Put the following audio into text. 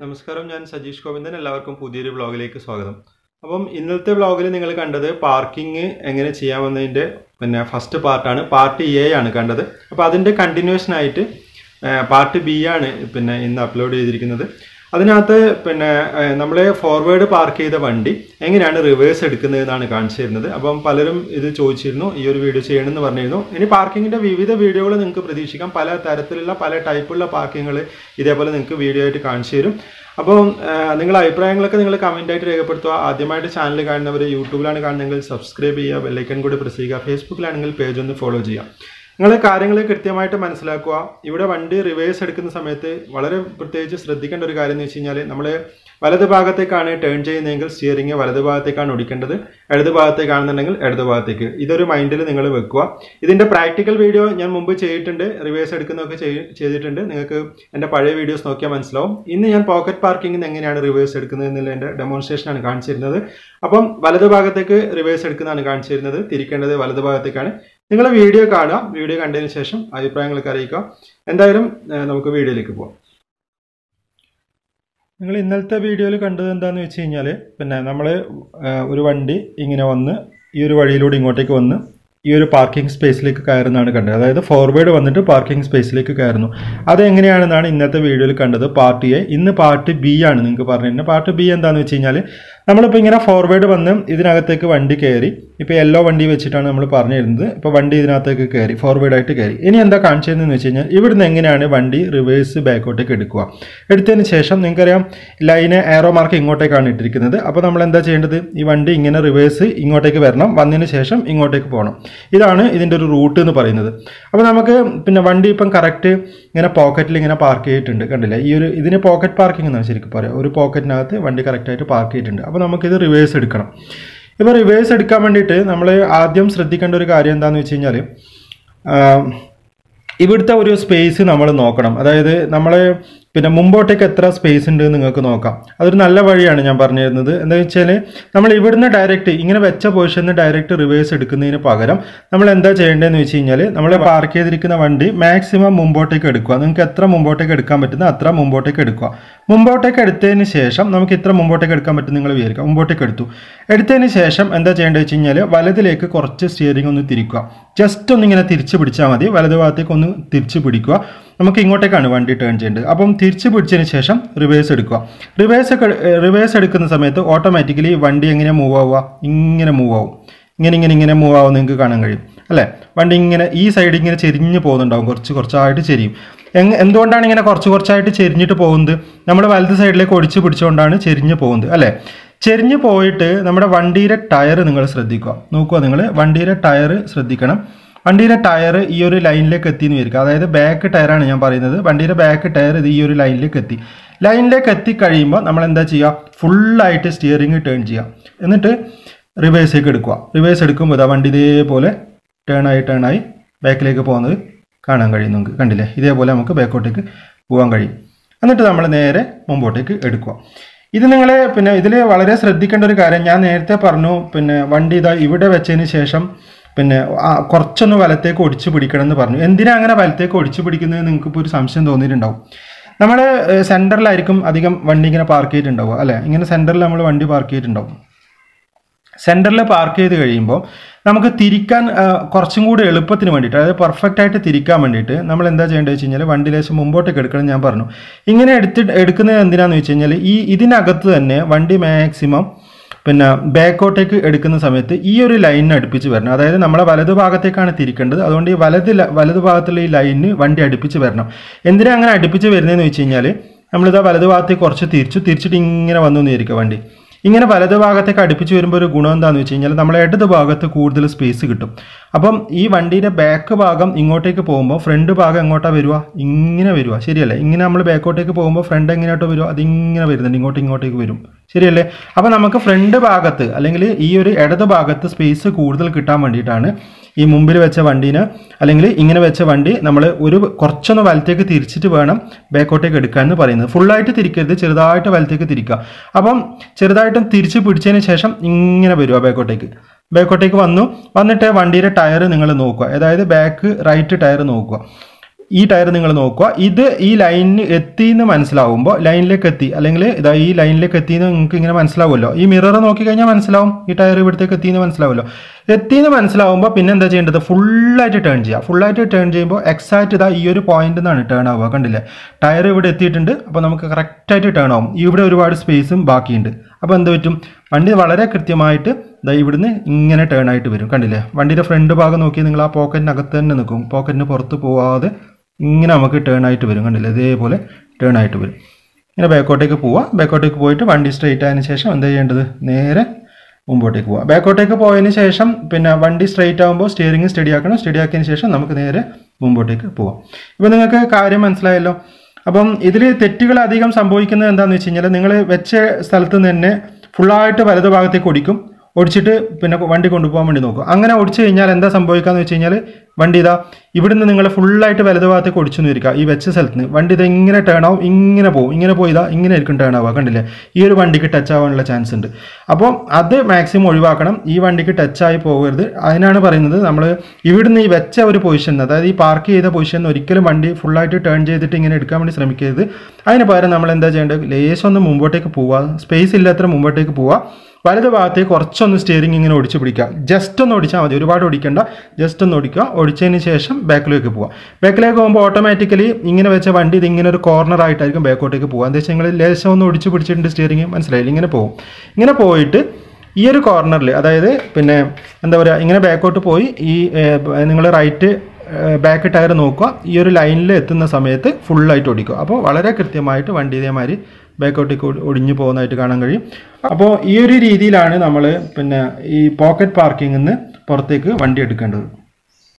നമസ്കാരം ഞാൻ സജീഷ് ഗോവിന്ദൻ. എല്ലാവർക്കും പുതിയൊരു വ്ളോഗിലേക്ക് സ്വാഗതം. അപ്പം ഇന്നത്തെ വ്ളോഗിൽ നിങ്ങൾ കണ്ടത് പാർക്കിംഗ് എങ്ങനെ ചെയ്യാമെന്നതിന്റെ പിന്നെ ഫസ്റ്റ് പാർട്ടാണ്. പാർട്ട് എ ആണ് കണ്ടത്. അപ്പോൾ അതിന്റെ കണ്ടിന്യൂഷൻ ആയിട്ട് പാർട്ട് ബി ആണ് പിന്നെ ഇന്ന് അപ്ലോഡ് ചെയ്തിരിക്കുന്നത്. അതിനകത്ത് പിന്നെ നമ്മൾ ഫോർവേഡ് പാർക്ക് ചെയ്ത വണ്ടി എങ്ങനെയാണ് റിവേഴ്സ് എടുക്കുന്നത് എന്നാണ് കാണിച്ചു തരുന്നത്. അപ്പം പലരും ഇത് ചോദിച്ചിരുന്നു ഈ ഒരു വീഡിയോ ചെയ്യണമെന്ന് പറഞ്ഞിരുന്നു. ഇനി പാർക്കിങ്ങിന്റെ വിവിധ വീഡിയോകൾ നിങ്ങൾക്ക് പ്രതീക്ഷിക്കാം. പല തരത്തിലുള്ള പല ടൈപ്പുള്ള പാർക്കിങ്ങൾ ഇതേപോലെ നിങ്ങൾക്ക് വീഡിയോ ആയിട്ട് കാണിച്ചു തരും. അപ്പോൾ നിങ്ങളുടെ അഭിപ്രായങ്ങളൊക്കെ നിങ്ങൾ കമന്റായിട്ട് രേഖപ്പെടുത്തുക. ആദ്യമായിട്ട് ചാനൽ കാണുന്നവർ യൂട്യൂബിലാണ് കാണുന്നതെങ്കിൽ സബ്സ്ക്രൈബ് ചെയ്യുക ബെല്ലൈക്കൺ കൂടി പ്രസ് ചെയ്യുക ഫേസ്ബുക്കിലാണെങ്കിൽ പേജ് ഒന്ന് ഫോളോ ചെയ്യുക. നിങ്ങൾ കാര്യങ്ങൾ കൃത്യമായിട്ട് മനസ്സിലാക്കുക. ഇവിടെ വണ്ടി റിവേഴ്സ് എടുക്കുന്ന സമയത്ത് വളരെ പ്രത്യേകിച്ച് ശ്രദ്ധിക്കേണ്ട ഒരു കാര്യം എന്ന് വെച്ച് കഴിഞ്ഞാൽ നമ്മൾ വലത് ഭാഗത്തേക്കാണ് ടേൺ ചെയ്യുന്നതെങ്കിൽ സ്റ്റിയറിംഗ് വലത് ഭാഗത്തേക്കാണ് ഓടിക്കേണ്ടത്. ഇടത് ഭാഗത്തേക്കാണെന്നുണ്ടെങ്കിൽ ഇടത് ഭാഗത്തേക്ക്. ഇതൊരു മൈൻഡിൽ നിങ്ങൾ വെക്കുക. ഇതിന്റെ പ്രാക്ടിക്കൽ വീഡിയോ ഞാൻ മുമ്പ് ചെയ്തിട്ടുണ്ട്. റിവേഴ്സ് എടുക്കുന്നതൊക്കെ ചെയ്തിട്ടുണ്ട്. നിങ്ങൾക്ക് എന്റെ പഴയ വീഡിയോസ് നോക്കിയാൽ മനസ്സിലാവും. ഇന്ന് ഞാൻ പോക്കറ്റ് പാർക്കിംഗിന് എങ്ങനെയാണ് റിവേഴ്സ് എടുക്കുന്നത് എന്നുള്ള എന്റെ ഡെമോൺസ്ട്രേഷനാണ് കാണിച്ചിരുന്നത്. അപ്പം വലത് ഭാഗത്തേക്ക് റിവേഴ്സ് എടുക്കുന്നതാണ് കാണിച്ചിരുന്നത്. തിരിക്കേണ്ടത് വലത് ഭാഗത്തേക്കാണ്. നിങ്ങൾ വീഡിയോ കാണുക. വീഡിയോ കണ്ടതിന് ശേഷം അഭിപ്രായങ്ങളൊക്കെ അറിയിക്കുക. എന്തായാലും നമുക്ക് വീഡിയോയിലേക്ക് പോകാം നിങ്ങൾ ഇന്നലത്തെ വീഡിയോയിൽ കണ്ടത് എന്താണെന്ന് വെച്ച് കഴിഞ്ഞാൽ പിന്നെ നമ്മൾ ഒരു വണ്ടി ഇങ്ങനെ വന്ന് ഈ ഒരു വഴിയിലൂടെ ഇങ്ങോട്ടേക്ക് വന്ന് ഈ ഒരു പാർക്കിംഗ് സ്പേസിലേക്ക് കയറുന്നതാണ് കണ്ടത്. അതായത് ഫോർവേഡ് വന്നിട്ട് പാർക്കിംഗ് സ്പേസിലേക്ക് കയറുന്നു. അതെങ്ങനെയാണെന്നാണ് ഇന്നത്തെ വീഡിയോയിൽ കണ്ടത്. Part A. ഇന്ന് പാർട്ട് ബി ആണ്. നിങ്ങൾക്ക് പറഞ്ഞിരുന്നത്. പാർട്ട് ബി എന്താണെന്ന് വെച്ച് കഴിഞ്ഞാൽ നമ്മളിപ്പോൾ ഇങ്ങനെ ഫോർവേഡ് വന്ന് ഇതിനകത്തേക്ക് വണ്ടി കയറി ഇപ്പോൾ യെല്ലോ വണ്ടി വെച്ചിട്ടാണ് നമ്മൾ പറഞ്ഞു തരുന്നത് ഇപ്പോൾ വണ്ടി ഇതിനകത്തേക്ക് കയറി ഫോർവേഡായിട്ട് കയറി ഇനി എന്താ കാണിച്ചതെന്ന് വെച്ച് കഴിഞ്ഞാൽ ഇവിടുന്ന് എങ്ങനെയാണ് വണ്ടി റിവേഴ്സ് ബാക്കോട്ടേക്ക് എടുക്കുക? എടുത്തതിന് ശേഷം നിങ്ങൾക്കറിയാം ലൈന് ആരോ മാർക്ക് ഇങ്ങോട്ടേക്കാണ് ഇട്ടിരിക്കുന്നത്. അപ്പോൾ നമ്മൾ എന്താ ചെയ്യേണ്ടത്? ഈ വണ്ടി ഇങ്ങനെ റിവേഴ്സ് ഇങ്ങോട്ടേക്ക് വരണം. വന്നതിന് ശേഷം ഇങ്ങോട്ടേക്ക് പോകണം. ഇതാണ് ഇതിന്റെ ഒരു റൂട്ട് എന്ന് പറയുന്നത്. അപ്പോൾ നമുക്ക് പിന്നെ വണ്ടി ഇപ്പം കറക്റ്റ് ഇങ്ങനെ പോക്കറ്റിൽ ഇങ്ങനെ പാർക്ക് ചെയ്തിട്ടുണ്ട് കണ്ടില്ലേ? ഈ ഒരു ഇതിന് പോക്കറ്റ് പാർക്കിംഗ് എന്നാണ് ശരിക്കും പറയാം. ഒരു പോക്കറ്റിനകത്ത് വണ്ടി കറക്റ്റായിട്ട് പാർക്ക് ചെയ്തിട്ടുണ്ട്. അപ്പോൾ നമുക്കിത് റിവേഴ്സ് എടുക്കണം. ഇപ്പോൾ റിവേഴ്സ് എടുക്കാൻ വേണ്ടിയിട്ട് നമ്മൾ ആദ്യം ശ്രദ്ധിക്കേണ്ട ഒരു കാര്യം എന്താണെന്ന് വെച്ച് കഴിഞ്ഞാൽ ഇവിടുത്തെ ഒരു സ്പേസ് നമ്മൾ നോക്കണം. അതായത് നമ്മൾ പിന്നെ മുമ്പോട്ടേക്ക് എത്ര സ്പേസ് ഉണ്ട് നിങ്ങൾക്ക് നോക്കാം. അതൊരു നല്ല വഴിയാണ് ഞാൻ പറഞ്ഞു തരുന്നത് എന്താ വെച്ചാൽ നമ്മൾ ഇവിടുന്ന് ഡയറക്റ്റ് ഇങ്ങനെ വെച്ച പൊസിഷനിൽ ഡയറക്റ്റ് റിവേഴ്സ് എടുക്കുന്നതിന് പകരം നമ്മൾ എന്താ ചെയ്യേണ്ടതെന്ന് വെച്ച് കഴിഞ്ഞാൽ നമ്മൾ പാർക്ക് ചെയ്തിരിക്കുന്ന വണ്ടി മാക്സിമം മുമ്പോട്ടേക്ക് എടുക്കുക. നിങ്ങൾക്ക് എത്ര മുമ്പോട്ടേക്ക് എടുക്കാൻ പറ്റുന്ന അത്ര മുമ്പോട്ടേക്ക് എടുക്കുക. മുമ്പോട്ടേക്ക് എടുത്തതിന് ശേഷം നമുക്ക് ഇത്ര മുമ്പോട്ടേക്ക് എടുക്കാൻ പറ്റും നിങ്ങൾ വിചാരിക്കുക. മുമ്പോട്ടേക്ക് എടുത്തു. എടുത്തതിന് ശേഷം എന്താ ചെയ്യേണ്ടത് വെച്ച് കഴിഞ്ഞാൽ വലതിലേക്ക് കുറച്ച് സ്റ്റിയറിംഗ് ഒന്ന് തിരിക്കുക. ജസ്റ്റ് ഒന്നിങ്ങനെ തിരിച്ച് പിടിച്ചാൽ മതി. വലതുഭാഗത്തേക്ക് ഒന്ന് തിരിച്ചു പിടിക്കുക. നമുക്ക് ഇങ്ങോട്ടേക്കാണ് വണ്ടി ടേൺ ചെയ്യേണ്ടത്. അപ്പം തിരിച്ച് പിടിച്ചതിന് ശേഷം റിവേഴ്സ് എടുക്കുക. റിവേഴ്സ് റിവേഴ്സ് എടുക്കുന്ന സമയത്ത് ഓട്ടോമാറ്റിക്കലി വണ്ടി എങ്ങനെ മൂവ് ആവുക? ഇങ്ങനെ മൂവ് ആവും. ഇങ്ങനെ ഇങ്ങനെ ഇങ്ങനെ മൂവ് ആവും നിങ്ങൾക്ക് കാണാൻ കഴിയും. അല്ലേ? വണ്ടി ഇങ്ങനെ ഈ സൈഡ് ഇങ്ങനെ ചെരിഞ്ഞ് പോകുന്നുണ്ടാവും. കുറച്ച് കുറച്ചായിട്ട് ചെരിയും. എങ് എന്തുകൊണ്ടാണ് ഇങ്ങനെ കുറച്ച് കുറച്ചായിട്ട് ചെരിഞ്ഞിട്ട് പോകുന്നത്? നമ്മൾ വലത് സൈഡിലേക്ക് ഒടിച്ച് പിടിച്ചുകൊണ്ടാണ് ചെരിഞ്ഞ് പോകുന്നത്. അല്ലേ? ചെരിഞ്ഞ് പോയിട്ട് നമ്മുടെ വണ്ടിയുടെ ടയർ നിങ്ങൾ ശ്രദ്ധിക്കുക. നോക്കുക നിങ്ങൾ വണ്ടിയുടെ ടയർ ശ്രദ്ധിക്കണം. വണ്ടിയുടെ ടയർ ഈ ഒരു ലൈനിലേക്ക് എത്തി എന്ന് വരിക അതായത് ബാക്ക് ടയറാണ് ഞാൻ പറയുന്നത്. വണ്ടിയുടെ ബാക്ക് ടയർ ഇത് ഈ ഒരു ലൈനിലേക്ക് എത്തി. ലൈനിലേക്ക് എത്തി കഴിയുമ്പോൾ നമ്മൾ എന്താ ചെയ്യുക ഫുള്ളായിട്ട് സ്റ്റിയറിംഗ് ടേൺ ചെയ്യുക എന്നിട്ട് റിവേഴ്സേക്ക് എടുക്കുക. റിവേഴ്സ് എടുക്കുമ്പോൾ ഇതാ വണ്ടി ഇതേപോലെ ടേൺ ആയി ടേൺ ആയി ബാക്കിലേക്ക് പോകുന്നത് കാണാൻ കഴിയും നമുക്ക്. കണ്ടില്ലേ? ഇതേപോലെ നമുക്ക് ബാക്കോട്ടേക്ക് പോകാൻ കഴിയും. എന്നിട്ട് നമ്മൾ നേരെ മുമ്പോട്ടേക്ക് എടുക്കുക. ഇത് നിങ്ങൾ പിന്നെ ഇതിൽ വളരെ ശ്രദ്ധിക്കേണ്ട ഒരു കാര്യം. ഞാൻ നേരത്തെ പറഞ്ഞു പിന്നെ വണ്ടി ഇതാ ഇവിടെ വെച്ചതിന് ശേഷം പിന്നെ കുറച്ചൊന്ന് വലത്തേക്ക് ഒടിച്ചു പിടിക്കണം എന്ന് പറഞ്ഞു. എന്തിനാ അങ്ങനെ വലത്തേക്ക് ഒടിച്ചു പിടിക്കുന്നത് നിങ്ങൾക്ക് ഇപ്പോൾ ഒരു സംശയം തോന്നിയിട്ടുണ്ടാവും. നമ്മൾ സെന്ററിലായിരിക്കും അധികം വണ്ടി ഇങ്ങനെ പാർക്ക് ചെയ്തിട്ടുണ്ടാവുക അല്ലേ? ഇങ്ങനെ സെന്ററിൽ നമ്മൾ വണ്ടി പാർക്ക് ചെയ്തിട്ടുണ്ടാവും. സെന്ററിൽ പാർക്ക് ചെയ്ത് കഴിയുമ്പോൾ നമുക്ക് തിരിക്കാൻ കുറച്ചും കൂടി എളുപ്പത്തിന് വേണ്ടിയിട്ട് അതായത് പെർഫെക്റ്റ് ആയിട്ട് തിരിക്കാൻ വേണ്ടിയിട്ട് നമ്മൾ എന്താ ചെയ്യേണ്ടത് വെച്ച് കഴിഞ്ഞാൽ വണ്ടി ലേശം മുമ്പോട്ടേക്ക് എടുക്കണം ഞാൻ പറഞ്ഞു. ഇങ്ങനെ എടുത്ത് എടുക്കുന്നത് എന്തിനാണെന്ന് വെച്ച് കഴിഞ്ഞാൽ ഈ ഇതിനകത്ത് തന്നെ വണ്ടി മാക്സിമം പിന്നെ ബാക്കോട്ടേക്ക് എടുക്കുന്ന സമയത്ത് ഈ ഒരു ലൈനിന് അടുപ്പിച്ച് വരണം. അതായത് നമ്മളെ വലതു ഭാഗത്തേക്കാണ് തിരിക്കേണ്ടത്. അതുകൊണ്ട് ഈ വലത് വലതു ഭാഗത്തുള്ള ഈ ലൈനിന് വണ്ടി അടുപ്പിച്ച് വരണം. എന്തിനാ അങ്ങനെ അടുപ്പിച്ച് വരുന്നതെന്ന് വെച്ച് കഴിഞ്ഞാൽ നമ്മളിതാ വലതു ഭാഗത്തേക്ക് കുറച്ച് തിരിച്ചു. തിരിച്ചിട്ട് ഇങ്ങനെ വന്നു എന്നിരിക്കുക വണ്ടി. ഇങ്ങനെ വലത് ഭാഗത്തേക്ക് അടുപ്പിച്ച് വരുമ്പോൾ ഒരു ഗുണം എന്താണെന്ന് വെച്ച് കഴിഞ്ഞാൽ നമ്മളെ ഇടത് ഭാഗത്ത് കൂടുതൽ സ്പേസ് കിട്ടും. അപ്പം ഈ വണ്ടിയുടെ ബാക്ക് ഭാഗം ഇങ്ങോട്ടേക്ക് പോകുമ്പോൾ ഫ്രണ്ട് ഭാഗം എങ്ങോട്ടാ വരിക? ഇങ്ങനെ വരിക. ശരിയല്ലേ? ഇങ്ങനെ നമ്മൾ ബാക്കോട്ടേക്ക് പോകുമ്പോൾ ഫ്രണ്ട് എങ്ങനെയായിട്ട് വരിക? അതിങ്ങനെ വരുന്നുണ്ട്. ഇങ്ങോട്ട് ഇങ്ങോട്ടേക്ക് വരും. ശരിയല്ലേ? അപ്പോൾ നമുക്ക് ഫ്രണ്ട് ഭാഗത്ത് അല്ലെങ്കിൽ ഈ ഒരു ഇടത് ഭാഗത്ത് സ്പേസ് കൂടുതൽ കിട്ടാൻ വേണ്ടിയിട്ടാണ് ഈ മുമ്പിൽ വെച്ച വണ്ടീനെ അല്ലെങ്കിൽ ഇങ്ങനെ വെച്ച വണ്ടി നമ്മൾ ഒരു കുറച്ചൊന്ന് വലത്തേക്ക് തിരിച്ചിട്ട് വേണം ബാക്കോട്ടേക്ക് എടുക്കുക എന്ന് പറയുന്നത്. ഫുള്ളായിട്ട് തിരിക്കരുത് ചെറുതായിട്ട് വലത്തേക്ക് തിരിക്കുക. അപ്പം ചെറുതായിട്ടും തിരിച്ച് പിടിച്ചതിന് ശേഷം ഇങ്ങനെ വരിക ബാക്കോട്ടേക്ക് ബാക്കോട്ടേക്ക് വന്നു. വന്നിട്ട് വണ്ടിയുടെ ടയർ നിങ്ങൾ നോക്കുക. അതായത് ബാക്ക് റൈറ്റ് ടയർ നോക്കുക. ഈ ടയർ നിങ്ങൾ നോക്കുക. ഇത് ഈ ലൈനിന് എത്തി എന്ന് മനസ്സിലാവുമ്പോൾ ലൈനിലേക്ക് എത്തി. അല്ലെങ്കിൽ ഇതാ ഈ ലൈനിലേക്ക് എത്തി എന്ന് നിങ്ങൾക്ക് ഇങ്ങനെ മനസ്സിലാവുമല്ലോ. ഈ മിറർ നോക്കി കഴിഞ്ഞാൽ മനസ്സിലാവും. ഈ ടയർ ഇവിടത്തേക്ക് എത്തി എന്ന് മനസ്സിലാവുമല്ലോ. എത്തി എന്ന് മനസ്സിലാവുമ്പോൾ പിന്നെ എന്താ ചെയ്യേണ്ടത്? ഫുള്ളായിട്ട് ടേൺ ചെയ്യുക. ഫുള്ളായിട്ട് ടേൺ ചെയ്യുമ്പോൾ എക്സാക്റ്റ് ഇതാ ഈ ഒരു പോയിന്റ് നിന്നാണ് ടേൺ ആവുക. കണ്ടില്ലേ? ടയർ ഇവിടെ എത്തിയിട്ടുണ്ട്. അപ്പോൾ നമുക്ക് കറക്റ്റായിട്ട് ടേൺ ആവും. ഇവിടെ ഒരുപാട് സ്പേസും ബാക്കിയുണ്ട്. അപ്പോൾ എന്ത് പറ്റും? വണ്ടി വളരെ കൃത്യമായിട്ട് ദാ ഇവിടുന്ന് ഇങ്ങനെ ടേൺ ആയിട്ട് വരും. കണ്ടില്ലേ? വണ്ടിയുടെ ഫ്രണ്ട് ഭാഗം നോക്കി നിങ്ങൾ ആ പോക്കറ്റിനകത്ത് തന്നെ നിൽക്കും. പോക്കറ്റിന് പുറത്ത് പോവാതെ ഇങ്ങനെ നമുക്ക് ടേൺ ആയിട്ട് വരും. കണ്ടില്ല? ഇതേപോലെ ടേൺ ആയിട്ട് വരും. ഇങ്ങനെ ബാക്കോട്ടേക്ക് പോവുക ബാക്കോട്ടേക്ക് പോയിട്ട് വണ്ടി സ്ട്രെയിറ്റ് ആയതിനു ശേഷം എന്താ ചെയ്യേണ്ടത്? നേരെ മുമ്പോട്ടേക്ക് പോവുക ബാക്കോട്ടേക്ക് പോയതിന് ശേഷം പിന്നെ വണ്ടി സ്ട്രെയിറ്റ് ആകുമ്പോൾ സ്റ്റിയറിംഗ് സ്റ്റഡി ആക്കണം. സ്റ്റഡി ആക്കിയതിന് ശേഷം നമുക്ക് നേരെ മുമ്പോട്ടേക്ക് പോവാം. ഇപ്പോൾ നിങ്ങൾക്ക് കാര്യം മനസ്സിലായല്ലോ? അപ്പം ഇതിൽ തെറ്റുകൾ അധികം സംഭവിക്കുന്നത് എന്താണെന്ന് വെച്ച് കഴിഞ്ഞാൽ നിങ്ങൾ വെച്ച സ്ഥലത്ത് നിന്ന് തന്നെ ഫുള്ളായിട്ട് വലതു ഭാഗത്തേക്ക് ഓടിക്കും. ഓടിച്ചിട്ട് പിന്നെ വണ്ടി കൊണ്ടുപോകാൻ വേണ്ടി നോക്കും. അങ്ങനെ ഓടിച്ചു കഴിഞ്ഞാൽ എന്താ സംഭവിക്കുക എന്ന് വെച്ച് കഴിഞ്ഞാൽ വണ്ടി ഇതാ ഇവിടുന്ന് നിങ്ങൾ ഫുള്ളായിട്ട് വലതു ഭാഗത്തേക്ക് ഓടിച്ചു നിൽക്കുക ഈ വെച്ച സ്ഥലത്ത് നിന്ന് വണ്ടി ഇത് ഇങ്ങനെ ടേൺ ആവും ഇങ്ങനെ പോകും ഇങ്ങനെ പോയി ഇതാ ഇങ്ങനെ ആയിരിക്കും ടേൺ ആവുക. കണ്ടില്ലേ? ഈ ഒരു വണ്ടിക്ക് ടച്ച് ആവാനുള്ള ചാൻസ് ഉണ്ട്. അപ്പോൾ അത് മാക്സിമം ഒഴിവാക്കണം. ഈ വണ്ടിക്ക് ടച്ച് ആയി പോകരുത്. അതിനാണ് പറയുന്നത് നമ്മൾ ഇവിടുന്ന് ഈ വെച്ച ഒരു പൊസിഷൻ അതായത് ഈ പാർക്ക് ചെയ്ത പൊസിഷൻ ഒരിക്കലും വണ്ടി ഫുള്ളായിട്ട് ടേൺ ചെയ്തിട്ട് ഇങ്ങനെ എടുക്കാൻ വേണ്ടി ശ്രമിക്കരുത്. അതിന് പകരം നമ്മൾ എന്താ ചെയ്യേണ്ടത്? ലേശം ഒന്ന് മുമ്പോട്ടേക്ക് പോവുക. സ്പേസ് ഇല്ലാത്ര മുമ്പോട്ടേക്ക് പോവുക. വലത് ഭാഗത്തേക്ക് കുറച്ചൊന്ന് സ്റ്റിയറിംഗ് ഇങ്ങനെ ഓടിച്ച് പിടിക്കുക. ജസ്റ്റ് ഒന്ന് ഓടിച്ചാൽ മതി. ഒരുപാട് ഓടിക്കേണ്ട ജസ്റ്റ് ഒന്ന് ഓടിക്കുക ഒടിച്ചതിന് ശേഷം ബാക്കിലേക്ക് പോവുക. ബാക്കിലേക്ക് പോകുമ്പോൾ ഓട്ടോമാറ്റിക്കലി ഇങ്ങനെ വെച്ച വണ്ടി ഇത് ഇങ്ങനെ ഒരു കോർണർ ആയിട്ടായിരിക്കും ബാക്കോട്ടേക്ക് പോകുക എന്താ വെച്ചാൽ നിങ്ങൾ ലേശം ഒന്ന് ഓടിച്ച് പിടിച്ചിട്ടുണ്ട് സ്റ്റിയറിംഗ് മനസ്സിലായില്ല? ഇങ്ങനെ പോകും. ഇങ്ങനെ പോയിട്ട് ഈ ഒരു കോർണറിൽ അതായത് പിന്നെ എന്താ പറയുക ഇങ്ങനെ ബാക്കോട്ട് പോയി ഈ നിങ്ങൾ റൈറ്റ് ബാക്ക് ടയർ നോക്കുക. ഈ ഒരു ലൈനിൽ എത്തുന്ന സമയത്ത് ഫുള്ളായിട്ട് ഓടിക്കുക. അപ്പോൾ വളരെ കൃത്യമായിട്ട് വണ്ടി ഇതേമാതിരി ബാക്കോട്ടേക്ക് ഒടിഞ്ഞു പോകുന്നതായിട്ട് കാണാൻ കഴിയും. അപ്പോൾ ഈ ഒരു രീതിയിലാണ് നമ്മൾ പിന്നെ ഈ പോക്കറ്റ് പാർക്കിങ്ങിൽ നിന്ന് പുറത്തേക്ക് വണ്ടി എടുക്കേണ്ടത്.